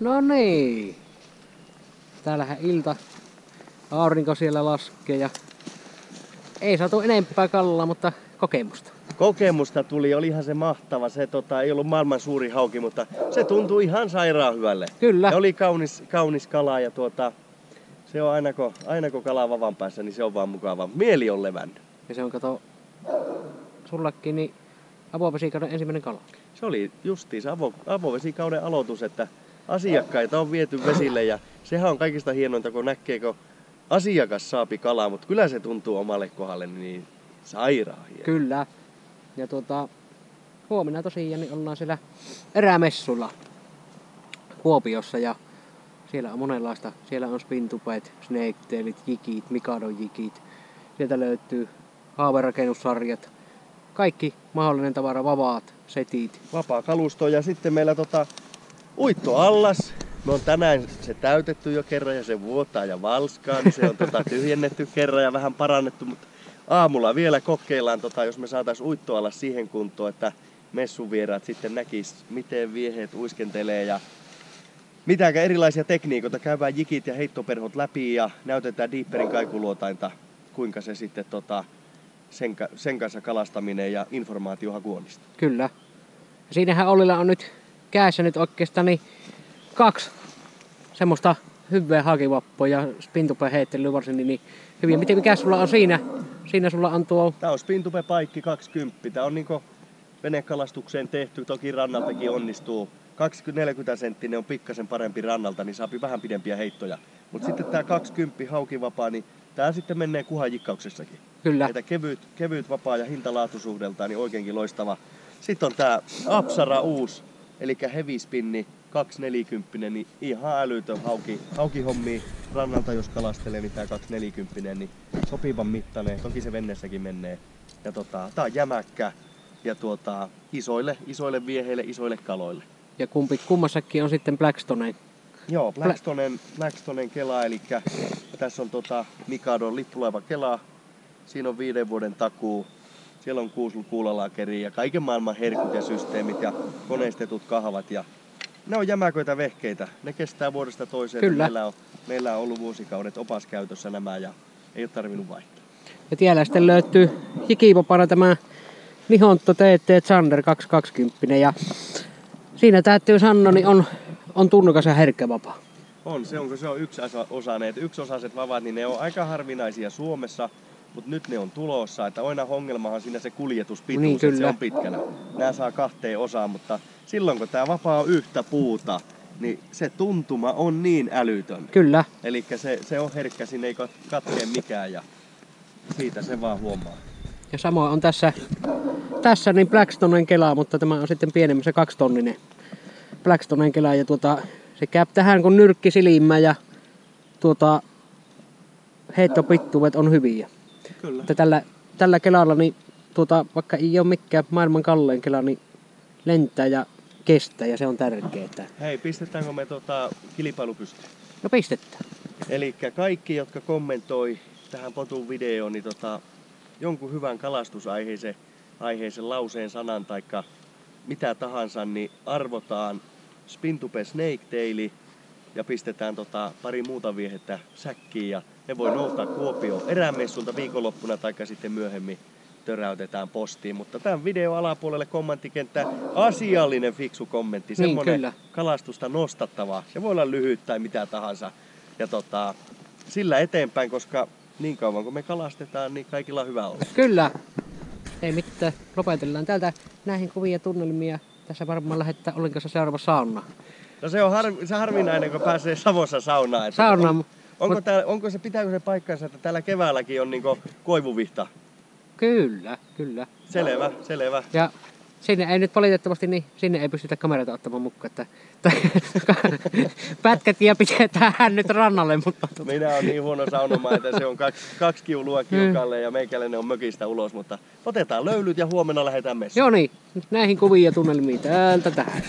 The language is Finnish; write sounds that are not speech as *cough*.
No niin. Täällähän ilta. Aurinko siellä laskee ja ei saatu enempää kallaa, mutta kokemusta. Kokemusta tuli, olihan se mahtava. Se tota, ei ollut maailman suuri hauki, mutta se tuntui ihan sairaan hyvälle. Kyllä. Ja oli kaunis, kaunis kala ja tuota, se on aina kun, aina kun kala vavan päässä, niin se on vaan mukava. Mieli on levännyt. Ja se on kato sullakin niin avovesikauden ensimmäinen kala. Se oli justiin se avo, avovesikauden aloitus, että asiakkaita on viety vesille ja sehän on kaikista hienointa, kun näkee, kun asiakas saapi kalaa, mutta kyllä se tuntuu omalle kohdalle niin sairaan hieno. Kyllä. Ja tuota, huomenna tosiaan niin ollaan siellä erämessulla Kuopiossa ja siellä on monenlaista. Siellä on spintupet, snake jikit, mikadon jikit. Sieltä löytyy haaverakennussarjat. Kaikki mahdollinen tavara, vapaat, setit. Vapaa kalusto ja sitten meillä tota, uitto allas. Me on tänään se täytetty jo kerran ja se vuotaa ja valskaa, niin se on tota, *laughs* tyhjennetty kerran ja vähän parannettu, mutta aamulla vielä kokeillaan, tota, jos me saatais uittoalla siihen kuntoon, että messuvieraat sitten näkis, miten vieheet uiskentelee ja mitä erilaisia tekniikoita. Käydään jikit ja heittoperhot läpi ja näytetään Deeperin kaikuluotainta, kuinka se sitten tota, sen, sen kanssa kalastaminen ja informaatiohaku onnistuu. Kyllä. Siinähän Ollilla on nyt käessä nyt oikeastaan niin kaksi semmoista hyvää hakivappoa ja spintupe heittely varsin niin hyvin. Miten mikä sulla on siinä? Siinä sulla on tuo... Tää on spintupe paikki 20. Tää on niinku venekalastukseen tehty. Toki rannaltakin onnistuu. 20-40 senttinen on pikkasen parempi rannalta, niin saapi vähän pidempiä heittoja. Mutta sitten tää 20 haukivapaa, niin tää sitten menee kuhajikkauksessakin. Kyllä. Että kevyt, kevyt vapaa ja hintalaatusuhdeltaan niin oikeinkin loistava. Sitten on tää Apsara uusi, eli heavy spinni 240, niin ihan älytön hauki, hauki hommi rannalta, jos kalastelee, niin tää 240, niin sopivan mittainen. Toki se vennessäkin menee. Ja tota, tää on jämäkkä ja tuota, isoille, isoille vieheille, isoille kaloille. Ja kumpi, kummassakin on sitten Blackstone. Joo, Blackstonen, Blackstonen kela, eli tässä on tota Mikadon lippulaiva kela. Siinä on viiden vuoden takuu. Siellä on kuusi kuulalakeri ja kaiken maailman herkut ja systeemit ja koneistetut kahvat. Ja ne on jämäköitä vehkeitä. Ne kestää vuodesta toiseen. Kyllä. Meillä on, meillä on ollut vuosikaudet opaskäytössä nämä ja ei ole tarvinnut vaihtaa. Ja tiellä sitten löytyy hikipopana tämä Nihonto TT Zander 220. Ja siinä täytyy sanoa, niin on, on tunnukas ja herkkä vapaa. On, se on, kun se on yksi osa, osaneet. Yksi osaset vavat, niin ne on aika harvinaisia Suomessa, mutta nyt ne on tulossa. Että aina ongelmahan siinä se kuljetuspituus, Niin, että se kyllä. on pitkänä. Nämä saa kahteen osaan, mutta silloin kun tämä vapaa on yhtä puuta, niin se tuntuma on niin älytön. Kyllä. Eli se, se on herkkä, sinne ei kat- katkee mikään ja siitä se vaan huomaa. Ja samoin on tässä, tässä niin Blackstonen kela, mutta tämä on sitten pienempi, se kaksitonninen Blackstonen kela. Ja tuota, se käy tähän kun nyrkki silmä ja tuota, heittopittuvet on hyviä. Kyllä. Että tällä, tällä kelalla, niin tuota, vaikka ei ole mikään maailman kallein kela, niin lentää ja kestää ja se on tärkeää. Hei, pistetäänkö me tota kilpailu pystyyn? No pistettä. Eli kaikki, jotka kommentoi tähän potun videoon, niin tota, jonkun hyvän kalastusaiheisen aiheisen lauseen, sanan tai mitä tahansa, niin arvotaan Spintupe Snake Taili ja pistetään tota pari muuta viehettä säkkiin ja ne voi noutaa Kuopio erämessulta viikonloppuna tai sitten myöhemmin töräytetään postiin. Mutta tämän video alapuolelle kommenttikenttä asiallinen fiksu kommentti, Niin, semmoinen kyllä. kalastusta nostattava. Se voi olla lyhyt tai mitä tahansa. Ja tota, sillä eteenpäin, koska niin kauan kun me kalastetaan, niin kaikilla on hyvä olla. Kyllä. Ei mitään. Lopetellaan täältä näihin kuvia tunnelmia. Tässä varmaan lähettää Ollin kanssa seuraava sauna. No se on har, se harvinainen, kun pääsee Savossa saunaan. Sauna, On, mut- onko, täällä, onko se, pitääkö se paikkansa, että täällä keväälläkin on niinku koivuvihta? Kyllä, kyllä. Selvä, selvä. Ja sinne ei nyt valitettavasti, niin sinne ei pystytä kamerata ottamaan mukaan. Että, *laughs* pätkät ja pidetään nyt rannalle, mutta Minä on niin huono saunomaan, että se on kaksi, kaksi kiulua Mm. kiukalle ja meikäläinen on mökistä ulos, mutta otetaan löylyt ja huomenna lähdetään messiin. joo niin, näihin kuvia ja tunnelmiin täältä tähän.